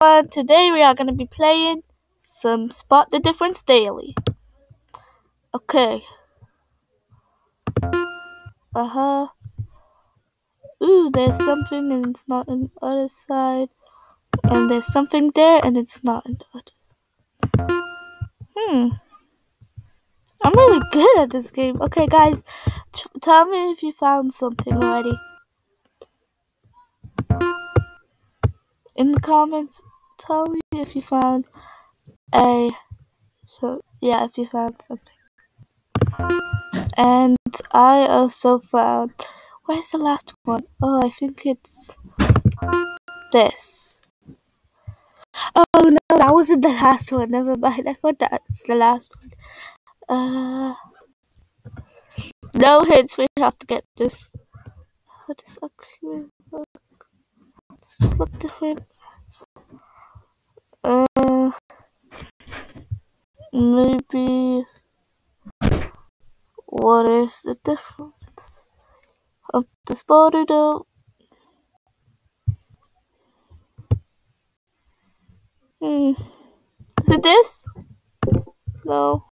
everyone. Today we are going to be playing some Spot the Difference Daily. Okay. Uh huh. Ooh, there's something and it's not on the other side. And there's something there and it's not on the other. Hmm. I'm really good at this game. Okay, guys, tell me if you found something already. In the comments, tell me if you found a. So, yeah, if you found something. And I also found. Where's the last one? Oh, I think it's this. Oh no, that wasn't the last one. Never mind. I thought that's the last one. Uh, no hints. We have to get this. How does actually this look different? Uh, maybe. What is the difference of the spider though? Hmm. Is it this? No.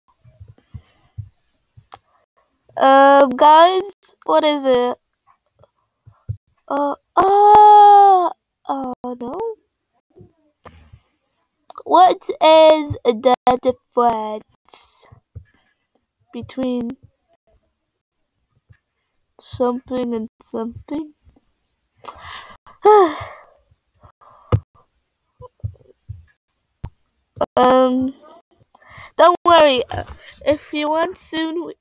Um, guys, what is it? Uh, uh, uh, no. What is the difference between something and something? um, don't worry. If you want soon,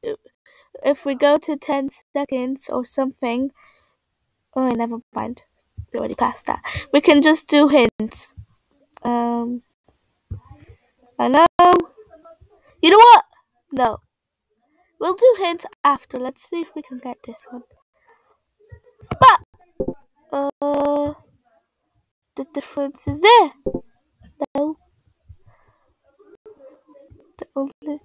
if we go to 10 seconds or something, oh, never mind. We already passed that. We can just do hints. Um, I know. You know what? No. We'll do hints after. Let's see if we can get this one. Spot! Uh, the difference is there. No. The only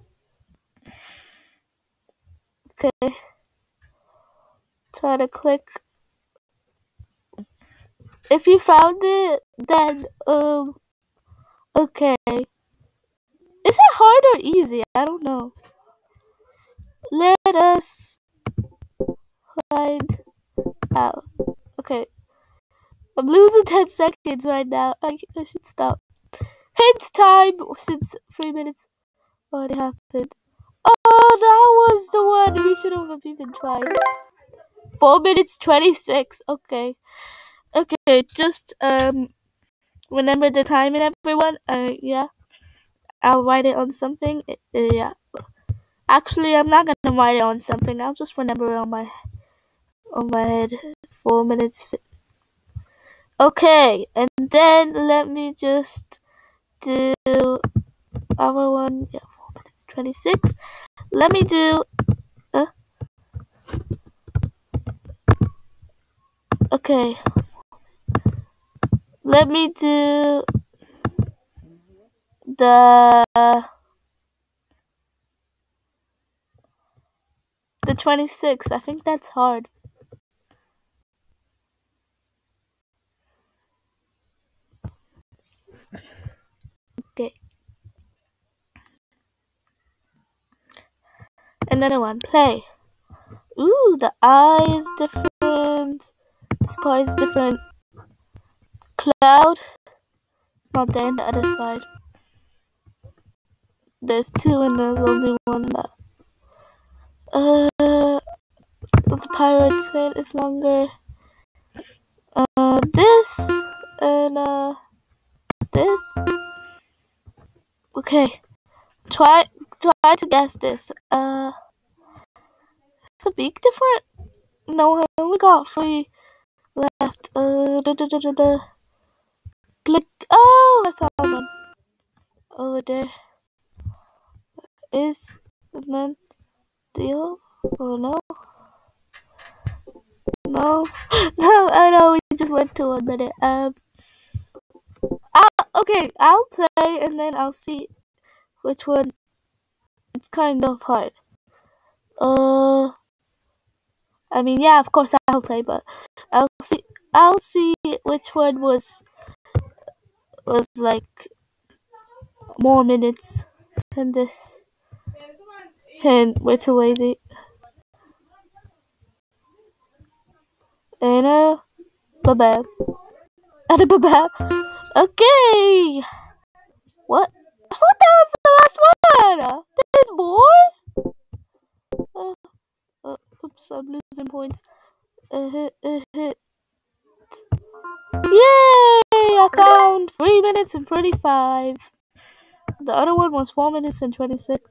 Okay. Try to click. If you found it, then, um, okay. Is it hard or easy? I don't know. Let us find out. Okay. I'm losing 10 seconds right now. I, I should stop. Hint time since 3 minutes already happened. Oh, that was the one we should have even tried. Four minutes twenty-six. Okay, okay. Just um, remember the time and everyone. Uh, yeah. I'll write it on something. Uh, yeah. Actually, I'm not gonna write it on something. I'll just remember it on my on my head. Four minutes. Okay, and then let me just do our one. Yeah. four minutes 26. Let me do... Uh, okay. Let me do the... The 26. I think that's hard. Okay. Another one. Play. Ooh, the eye is different. This part is different. Cloud. It's not there on the other side. There's two and there's only one left. Uh, the pirate's head is longer. Uh, this and uh, this. Okay, try try to guess this. Uh, it's a big different. No, I only got three left. Uh, da, da, da, da, da. Click. Oh, I found one over there. Is and then deal? Oh no. No, no, I know we just went to one minute. Um, I'll, okay, I'll play and then I'll see which one it's kind of hard. Uh, I mean, yeah, of course I'll play, but I'll see. I'll see which one was was like more minutes than this. And we're too lazy. And uh, bye. And bye bye. Okay. What? I thought that was the last one. There's more. Uh, uh, oops, I'm losing points. Uh, uh, hit. Yay! I found 3 minutes and 35. The other one was 4 minutes and 26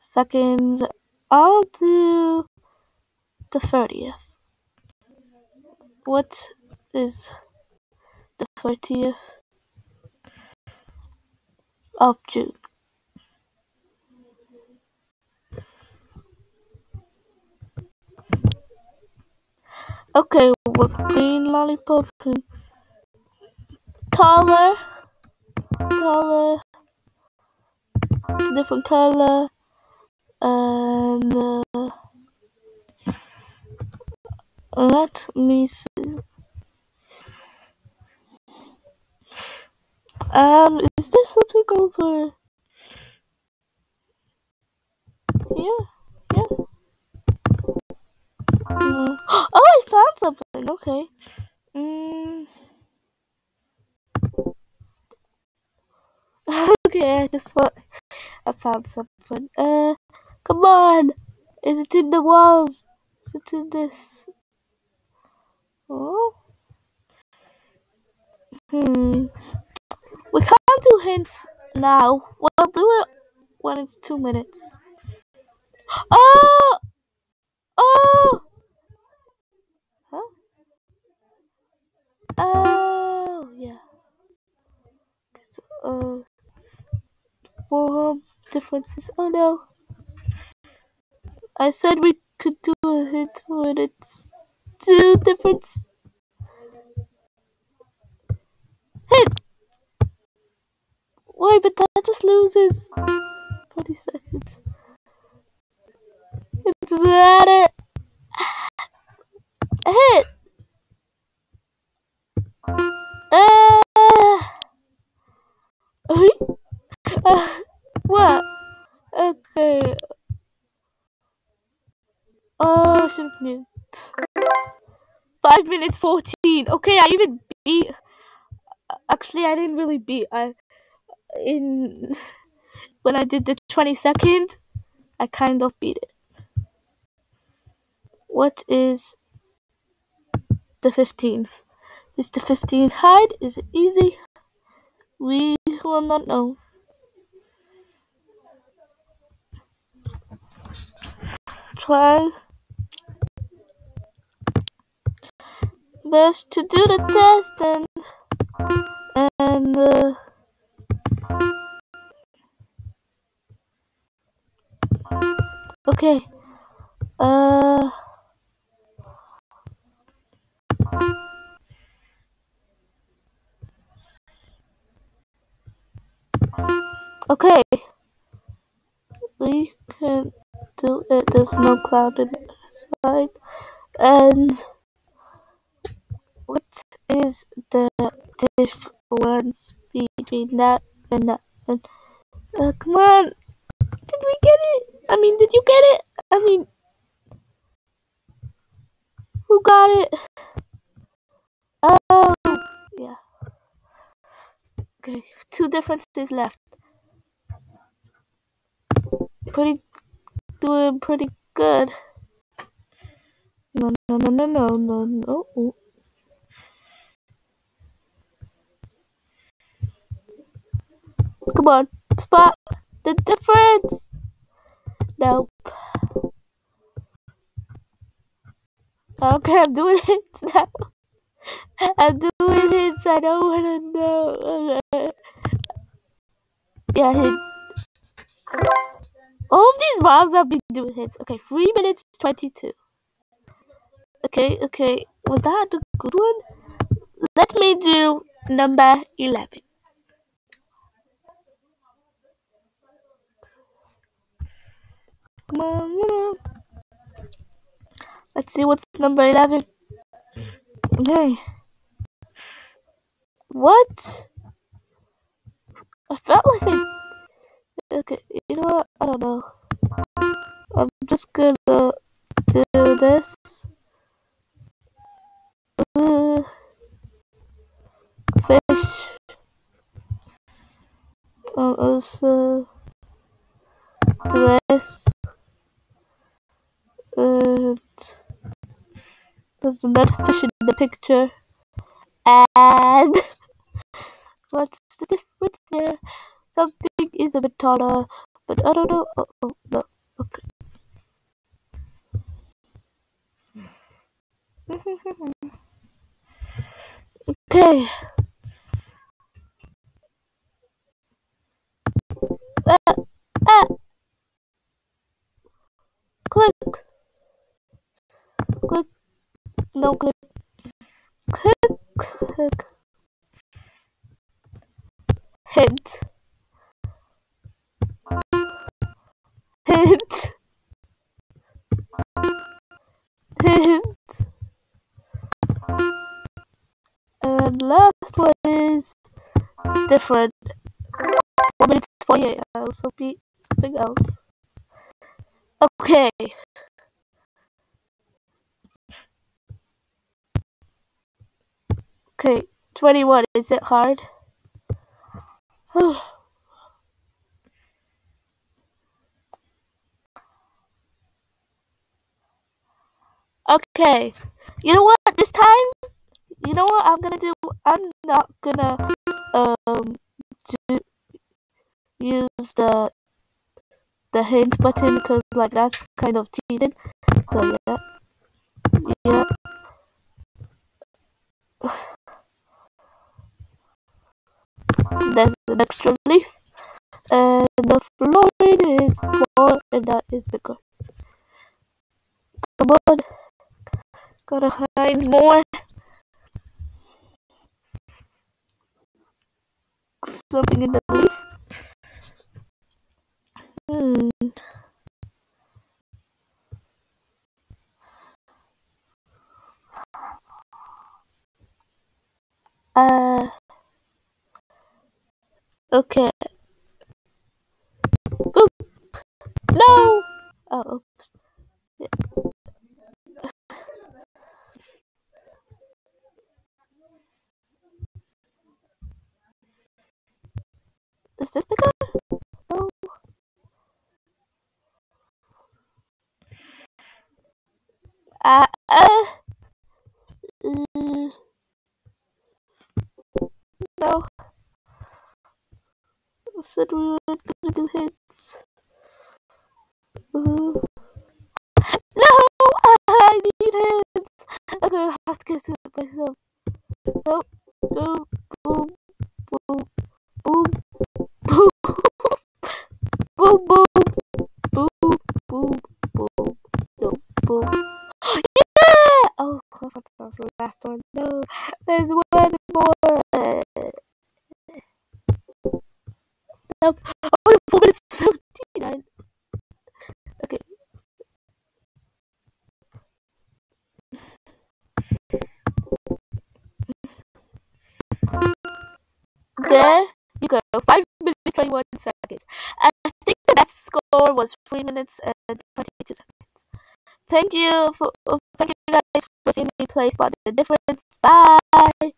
seconds. I'll do the 30th. What is the 30th of June? Okay, with green lollipop taller, taller, different color, and uh, let me see. Um, is there something over here? Yeah. Mm. Oh, I found something. Okay. Mm. okay, I just thought I found something. Uh, come on. Is it in the walls? Is it in this? Oh. Hmm. We can't do hints now. We'll do it when it's two minutes. Oh! Oh! Huh? Oh, yeah. Uh, four differences. Oh no. I said we could do a hint when it's two differences. Hit! Wait, but that just loses 20 seconds. It's that it. Hit! Uh, uh, what? Okay. Oh, have knew. Five minutes fourteen. Okay, I even beat. Actually, I didn't really beat. I in when I did the twenty second, I kind of beat it. What is the fifteenth? Is the fifteenth hide? Is it easy? We will not know. Try best to do the test and and uh, okay uh okay. We can do it there's no cloud inside and what is the difference between that and that? And, uh, come on, did we get it? I mean, did you get it? I mean, who got it? Oh, yeah. Okay, two differences left. Pretty, doing pretty good. No, no, no, no, no, no, no. Come on, spot the difference. Nope. Okay, I'm doing it now. I'm doing it. I don't wanna know. Yeah, hit. All of these rounds I've been doing hits. Okay, three minutes twenty-two. Okay, okay. Was that a good one? Let me do number eleven. Come on, come on. Let's see what's number 11. Okay. What I felt like I. Okay, you know what? I don't know. I'm just gonna do this. Uh, fish. I'll also do this. And there's another fish in the picture. And what's the difference there? Something is a bit taller, but I don't know. Oh, oh no. Okay. okay. Ah, ah. Click. Click. No click. Click. Click. Hint. Last one is it's different. Four minutes forty-eight. Uh, I'll also be something else. Okay. Okay, 21. Is it hard? okay. You know what? This time, you know what I'm gonna do? I'm not gonna um do, use the the hints button because like that's kind of cheating. So yeah, yeah. There's an extra leaf, and the flooring is small, and that is bigger. Come on, gotta hide more. Something in the leaf. Hmm. Uh. Okay. Oop. No. Oh, oops. Yeah. Is this bigger? No. Uh, uh, uh, no. I said we were gonna do hits. Uh, no! I need hits! Okay, I have to get to it myself. Oh, boom, boom, boom, boom, boom, There you go. Five minutes twenty-one seconds. I think the best score was three minutes and twenty-two seconds. Thank you for thank you guys for seeing me play Spot the Difference. Bye.